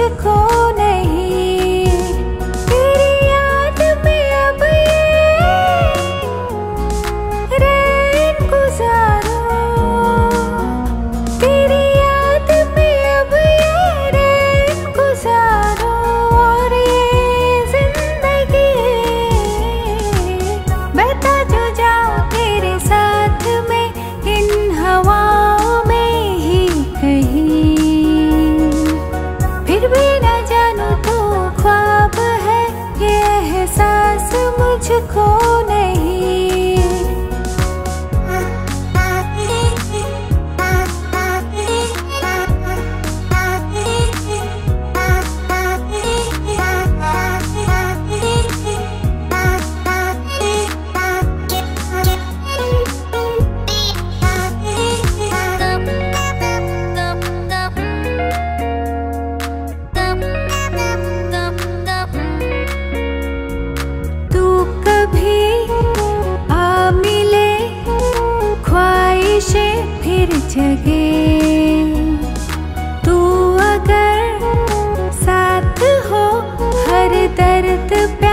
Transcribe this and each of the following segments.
to go. मुझको फिर जगे तू अगर साथ हो हर दर्द पे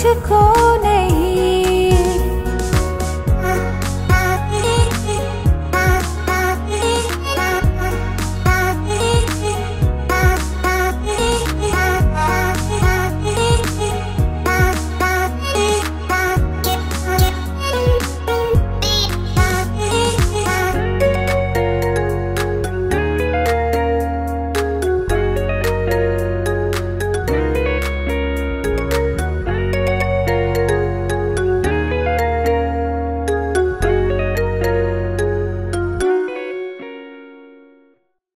मुझको न